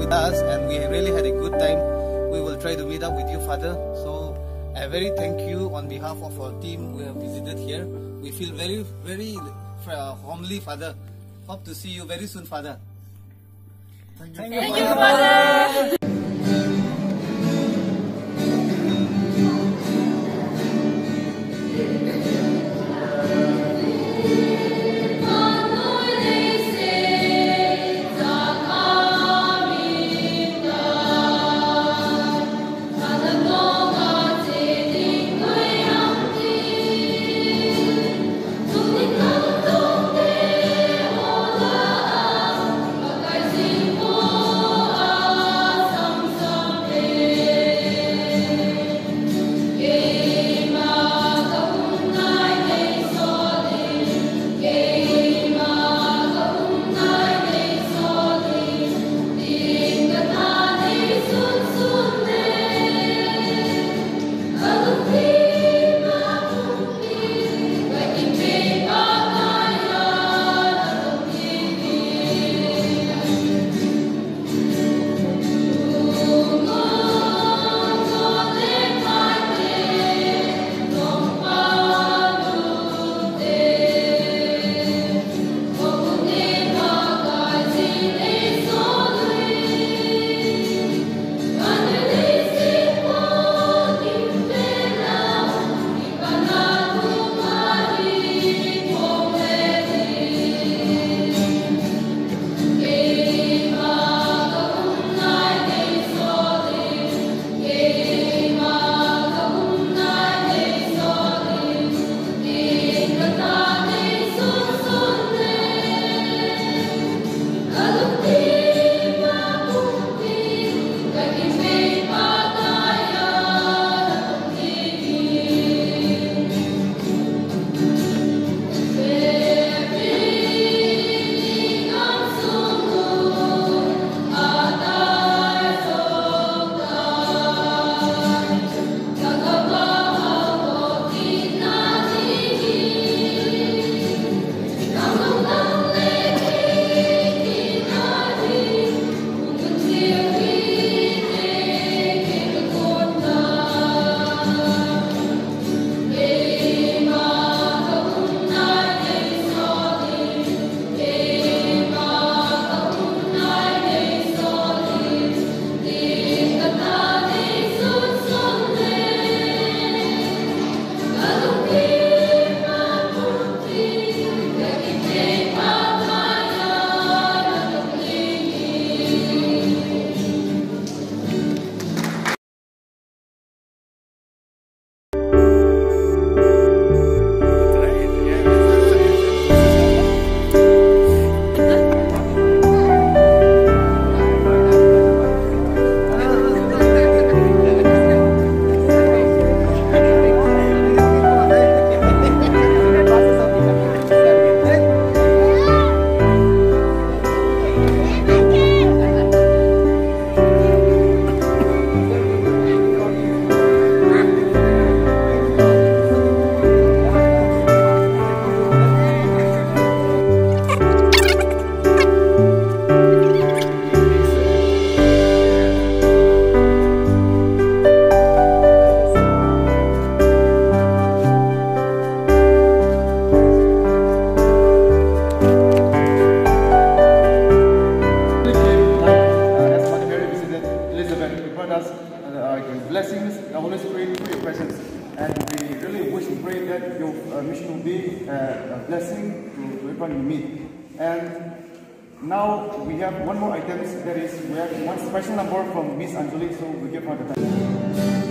with us and we really had a good time. We will try to meet up with you, Father. So I very thank you on behalf of our team we have visited here. We feel very, very uh, homely, Father. Hope to see you very soon, Father. Thank you, Thank you Father. Uh, blessing to, be uh, a blessing to everyone you meet. And now we have one more item that is we have one special number from Miss Anjali, so we give her the time.